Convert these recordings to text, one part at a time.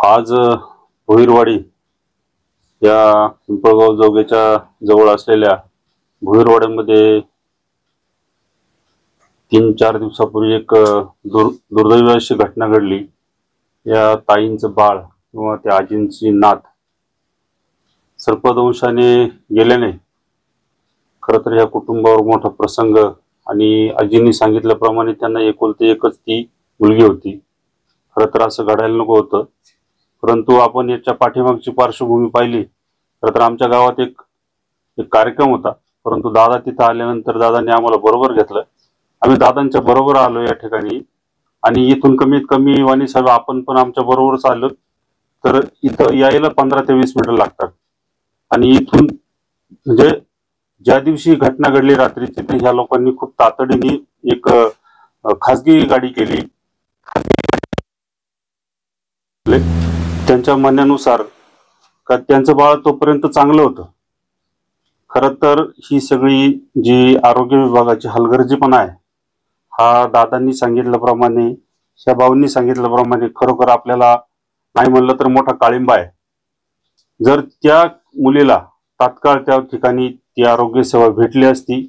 आज भुईरवाडी या पिंपळगाव जोगेच्या जवळ असलेल्या भुईरवाड्यामध्ये तीन चार दिवसापूर्वी एक दुर् दुर दुर्दैवी अशी घटना घडली. या ताईंचं बाळ किंवा त्या आजींची नात सर्पदंशाने गेल्याने खरं तर या कुटुंबावर मोठा प्रसंग आणि आजींनी सांगितल्याप्रमाणे त्यांना एकुलती एकच ती मुलगी होती. खरं तर असं घडायला नको होतं. परंतु आपण याच्या पाठीमागची पार्श्वभूमी पाहिली खरं तर आमच्या गावात एक एक कार्यक्रम होता. परंतु दादा तिथं आल्यानंतर दादांनी आम्हाला बरोबर घेतलं. आम्ही दादांच्या बरोबर आलो या ठिकाणी. आणि इथून कमीत कमी वाणी साहेब आपण पण आमच्या बरोबरच आलो. तर इथं यायला पंधरा ते वीस मिनिटं लागतात. आणि इथून म्हणजे ज्या दिवशी घटना घडली रात्रीची तिथे ह्या लोकांनी खूप तातडीने एक खासगी गाडी केली. त्यांच्या म्हणण्यानुसार का त्यांचं बाळ तोपर्यंत चांगलं होतं. खरं तर ही सगळी जी आरोग्य विभागाची हलगर्जीपणा आहे हा दादांनी सांगितल्याप्रमाणे ह्या भाऊंनी सांगितल्याप्रमाणे खरोखर आपल्याला नाही म्हणलं तर मोठा काळिंबा आहे. जर त्या मुलीला तात्काळ त्या ठिकाणी ती आरोग्य सेवा भेटली असती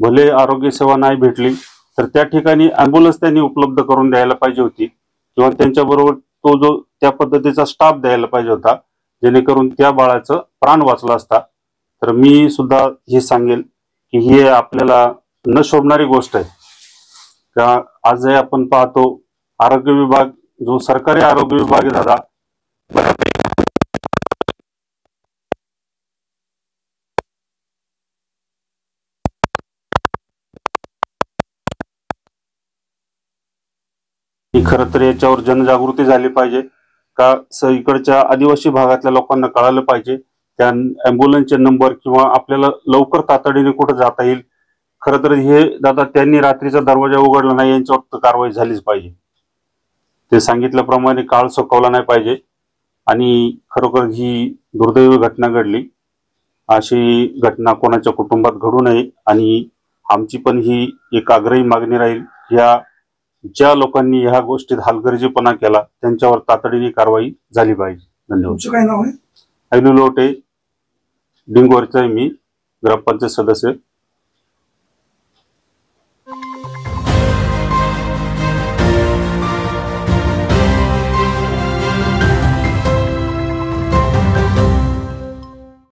भले आरोग्य सेवा नाही भेटली तर त्या ठिकाणी अँब्युलन्स त्यांनी उपलब्ध करून द्यायला पाहिजे होती किंवा त्यांच्याबरोबर तो जो त्या पद्धतीचा स्टाफ द्यायला पाहिजे होता जेणेकरून त्या बाळाचं प्राण वाचला असता. तर मी सुद्धा हे सांगेल की हे आपल्याला न शोभणारी गोष्ट आहे. का आजही आपण पाहतो आरोग्य विभाग जो सरकारी आरोग्य विभाग आहे दादा ही खरं तर याच्यावर जनजागृती झाली पाहिजे. का स इकडच्या आदिवासी भागातल्या लोकांना कळालं पाहिजे. त्या अँब्युलन्सचे नंबर किंवा आपल्याला लवकर तातडीने कुठं जाता येईल. खरं तर हे दादा त्यांनी रात्रीचा दरवाजा उघडला नाही यांच्यावर कारवाई झालीच पाहिजे. ते सांगितल्याप्रमाणे काळ सोकवला नाही पाहिजे. आणि खरोखर ही दुर्दैवी घटना घडली. अशी घटना कोणाच्या कुटुंबात घडू नये आणि आमची पण ही एक आग्रही मागणी राहील. या ज्या लोकांनी ह्या गोष्टीत हलगर्जीपणा केला त्यांच्यावर तातडीने कारवाई झाली पाहिजे. धन्यवाद. तुमचं काय नाव आहे? ऐलू लोटे डिंगोरचा मी ग्रामपंचायत सदस्य.